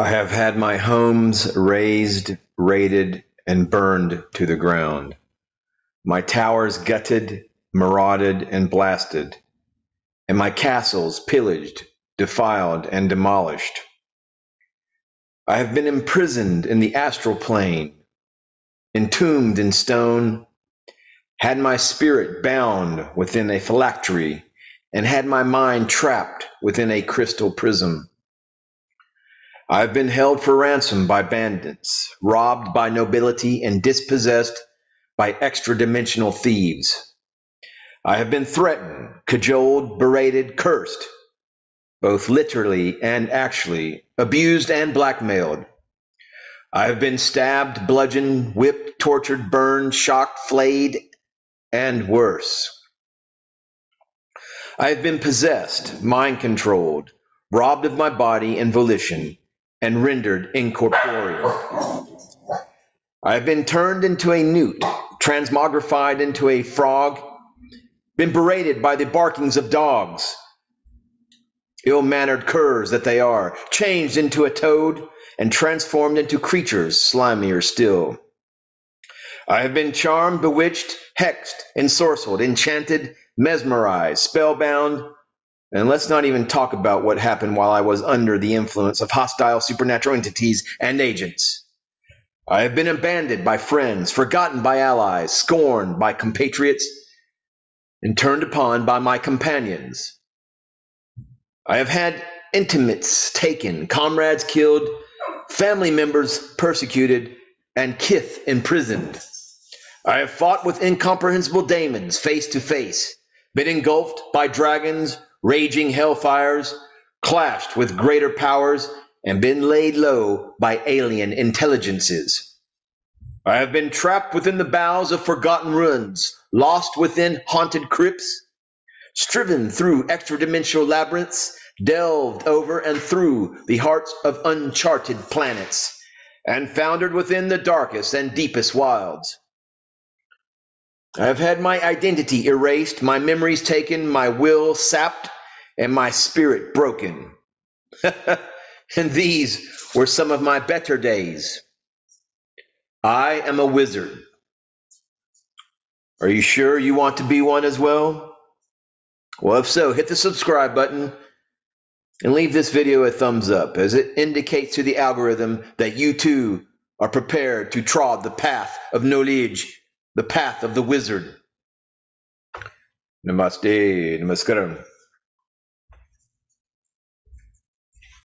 I have had my homes razed, raided, and burned to the ground, my towers gutted, marauded, and blasted, and my castles pillaged, defiled, and demolished. I have been imprisoned in the astral plane, entombed in stone, had my spirit bound within a phylactery, and had my mind trapped within a crystal prism. I have been held for ransom by bandits, robbed by nobility, and dispossessed by extra dimensional thieves. I have been threatened, cajoled, berated, cursed, both literally and actually, abused and blackmailed. I have been stabbed, bludgeoned, whipped, tortured, burned, shocked, flayed, and worse. I have been possessed, mind controlled, robbed of my body and volition, and rendered incorporeal. I have been turned into a newt, transmogrified into a frog, been berated by the barkings of dogs, ill mannered curs that they are, changed into a toad, and transformed into creatures slimier still. I have been charmed, bewitched, hexed, ensorcelled, enchanted, mesmerized, spellbound, and let's not even talk about what happened while I was under the influence of hostile supernatural entities and agents. I have been abandoned by friends, forgotten by allies, scorned by compatriots, and turned upon by my companions. I have had intimates taken, comrades killed, family members persecuted, and kith imprisoned. I have fought with incomprehensible daemons face to face, been engulfed by dragons, raging hellfires, clashed with greater powers, and been laid low by alien intelligences. I have been trapped within the bowels of forgotten ruins, lost within haunted crypts, striven through extra dimensional labyrinths, delved over and through the hearts of uncharted planets, and foundered within the darkest and deepest wilds. I have had my identity erased, my memories taken, my will sapped, and my spirit broken. and these were some of my better days. I am a wizard. Are you sure you want to be one as well? Well, if so, hit the subscribe button and leave this video a thumbs up as it indicates to the algorithm that you too are prepared to trod the path of knowledge the path of the wizard. Namaste, namaskaram.